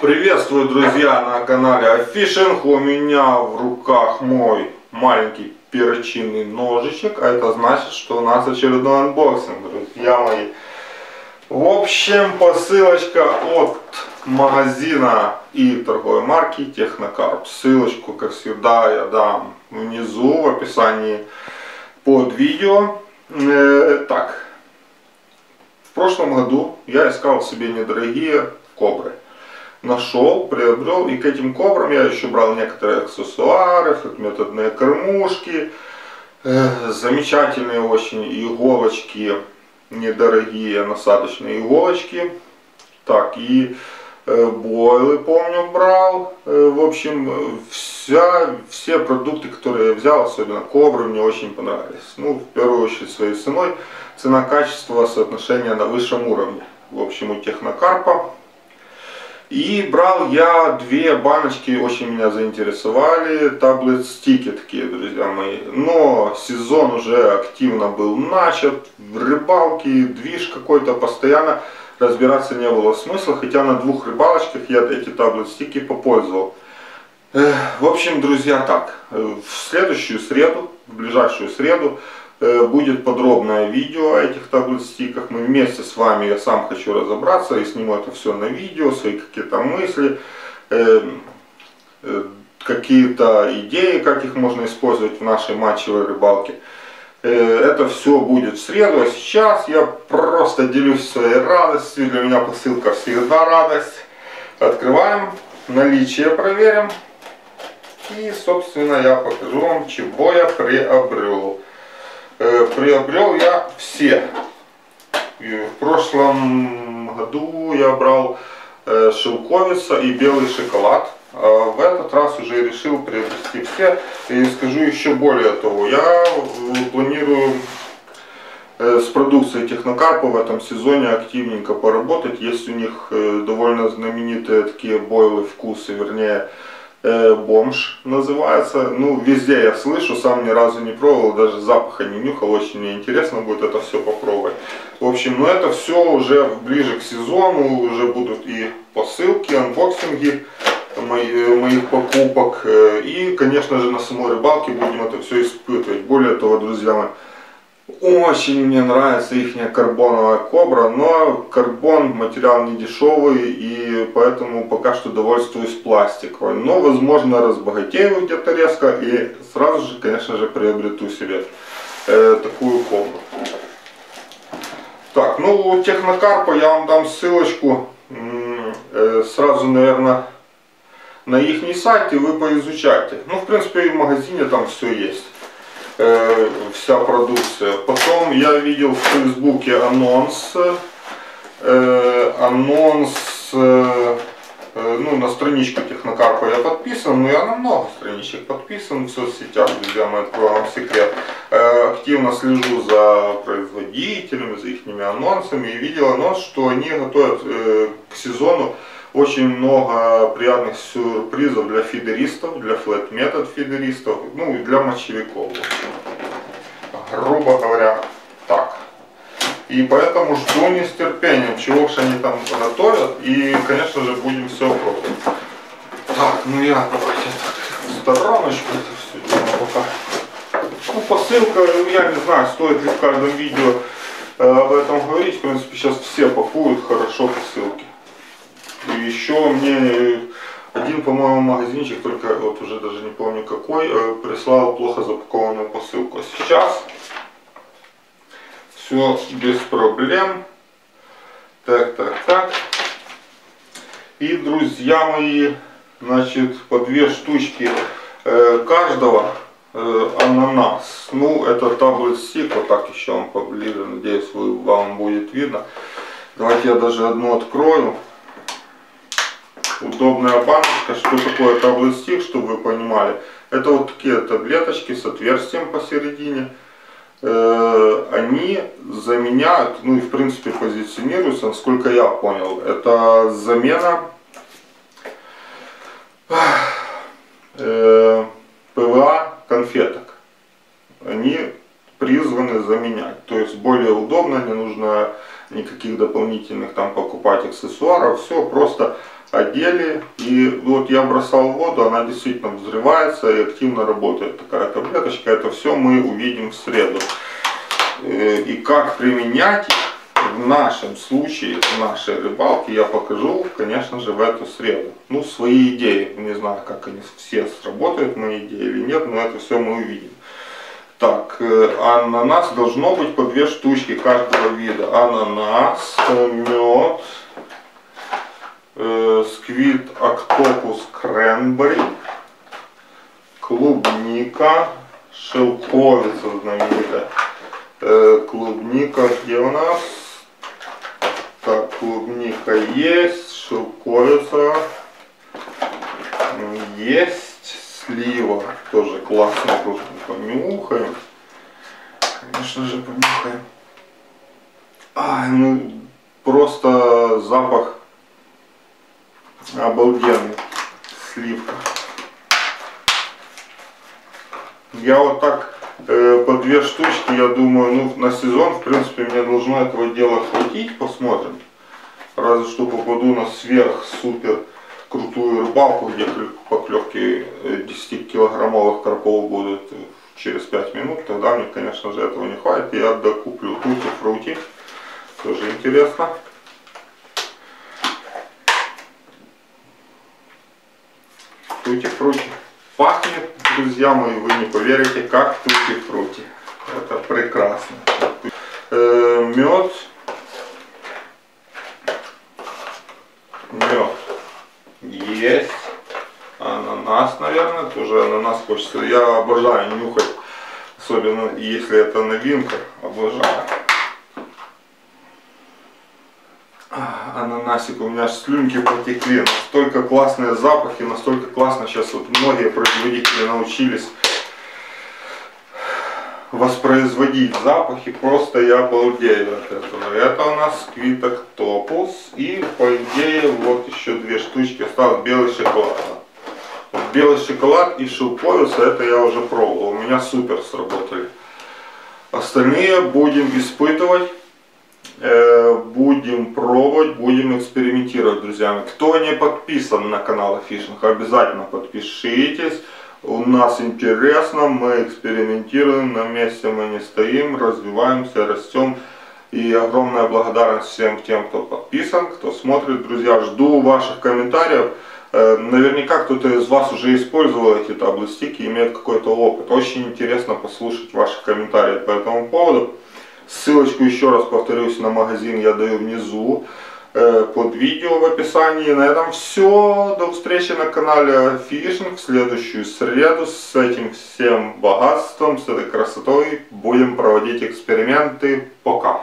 Приветствую, друзья, на канале A Fishing. У меня в руках мой маленький перочинный ножичек, а это значит, что у нас очередной unboxing, друзья мои. В общем, посылочка от магазина и торговой марки Технокарп. Ссылочку, как всегда, я дам внизу в описании под видео. Э, так, в прошлом году я искал себе недорогие кобры нашел, приобрел. И к этим кобрам я еще брал некоторые аксессуары, методные кормушки, э, замечательные очень иголочки, недорогие насадочные иголочки. Так, и э, бойлы, помню, брал. Э, в общем, вся, все продукты, которые я взял, особенно кобры, мне очень понравились. Ну, в первую очередь своей ценой. Цена-качество соотношение на высшем уровне. В общем, у Технокарпа и брал я две баночки, очень меня заинтересовали, таблет стики такие, друзья мои. Но сезон уже активно был начат, в рыбалке, движ какой-то постоянно, разбираться не было смысла, хотя на двух рыбалочках я эти таблет стики попользовал. В общем, друзья, так, в следующую среду, в ближайшую среду, Э, будет подробное видео о этих таблет-стиках. Мы вместе с вами, я сам хочу разобраться и сниму это все на видео, свои какие-то мысли, э, э, какие-то идеи, как их можно использовать в нашей матчевой рыбалке. Это все будет в среду, а сейчас я просто делюсь своей радостью. Для меня посылка всегда радость. Открываем, наличие проверим. И, собственно, я покажу вам, чего я приобрел. Э, приобрел я все. И в прошлом году я брал э, шелковица и белый шоколад. А в этот раз уже решил приобрести все. И скажу еще более того, я планирую э, с продукцией Технокарпа в этом сезоне активненько поработать. Есть у них довольно знаменитые такие бойлы вкусы, вернее э, бомж называется. Ну, везде я слышу, сам ни разу не пробовал, даже запаха не нюхал. Очень мне интересно будет это все попробовать. В общем, ну это все уже ближе к сезону, уже будут и посылки, анбоксинги мои, моих покупок. Э, и, конечно же, на самой рыбалке будем это все испытывать. Более того, друзья мои, очень мне нравится их карбоновая кобра, но карбон материал не дешевый и поэтому пока что довольствуюсь пластиковой. Но возможно разбогатею где-то резко и сразу же, конечно же, приобрету себе э, такую кобру. Так, ну у Технокарпа я вам дам ссылочку э, сразу, наверное, на их сайт и вы поизучайте. Ну, в принципе, и в магазине там все есть э, вся продукция. Потом я видел в Фейсбуке анонс, э, анонс, э, э, ну, на страничку Технокарпа я подписан, ну, я на много страничек подписан в соцсетях, друзья мои, открою вам секрет. Э, активно слежу за производителями, за их анонсами и видел анонс, что они готовят э, к сезону очень много приятных сюрпризов для фидеристов, для флет метод фидеристов, ну и для мочевиков. Грубо говоря, так. И поэтому жду не с терпением, чего же они там готовят. И, конечно же, будем все пробовать. Так, ну я давайте так, стороночку это все дело пока. Ну, посылка, я не знаю, стоит ли в каждом видео э, об этом говорить. В принципе, сейчас все пакуют хорошо посылки. Еще мне один, по-моему, магазинчик, только вот уже даже не помню какой, э, прислал плохо запакованную посылку. Сейчас все без проблем. Так, так, так. И, друзья мои, значит, по две штучки э, каждого э, ананас. Ну, это таблет стик, вот так еще вам поближе, надеюсь, вы, вам будет видно. Давайте я даже одну открою удобная баночка. Что такое таблостик, чтобы вы понимали? Это вот такие таблеточки с отверстием посередине. Э, они заменяют, ну и в принципе позиционируются, насколько я понял. Это замена э, ПВА конфеток. Они призваны заменять. То есть более удобно, не нужно никаких дополнительных там покупать аксессуаров. Все просто одели. И вот я бросал в воду, она действительно взрывается и активно работает. Такая таблеточка. Это все мы увидим в среду. Э, и как применять в нашем случае, в нашей рыбалке, я покажу, конечно же, в эту среду. Ну, свои идеи. Не знаю, как они все сработают, мои идеи или нет, но это все мы увидим. Так, э, ананас должно быть по две штучки каждого вида. Ананас, мед, сквит октопус кренбери, клубника, шелковица знаменитая. Клубника где у нас? Так, клубника есть, шелковица есть, слива тоже классно, тоже понюхаем. Конечно же понюхаем. Ай, ну просто запах обалденный. Сливка. Я вот так э, по две штучки, я думаю, ну на сезон, в принципе, мне должно этого дела хватить, посмотрим. Разве что попаду на сверх супер крутую рыбалку, где поклевки 10-килограммовых карпов будут через 5 минут, тогда мне, конечно же, этого не хватит. Я докуплю тути-фрути, тоже интересно. Тути-фрути. Пахнет, друзья мои, вы не поверите, как тути-фрути. Это прекрасно. Э, мед. Мед. Есть. Ананас, наверное, тоже ананас хочется. Я обожаю нюхать, особенно если это новинка, обожаю. Ананасик, у меня аж слюнки потекли. Настолько классные запахи, настолько классно сейчас вот многие производители научились воспроизводить запахи, просто я обалдею от этого. Это у нас квиток топус и по идее вот еще две штучки осталось белый шоколад. Белый шоколад и шелковица это я уже пробовал, у меня супер сработали. Остальные будем испытывать, будем пробовать, будем экспериментировать, друзья. Кто не подписан на канал Фишинг, обязательно подпишитесь. У нас интересно, мы экспериментируем, на месте мы не стоим, развиваемся, растем. И огромная благодарность всем тем, кто подписан, кто смотрит. Друзья, жду ваших комментариев. Э, наверняка кто-то из вас уже использовал эти таблостики, имеет какой-то опыт. Очень интересно послушать ваши комментарии по этому поводу. Ссылочку еще раз повторюсь на магазин я даю внизу. Э, под видео в описании. На этом все. До встречи на канале Фишинг в следующую среду. С этим всем богатством, с этой красотой будем проводить эксперименты. Пока.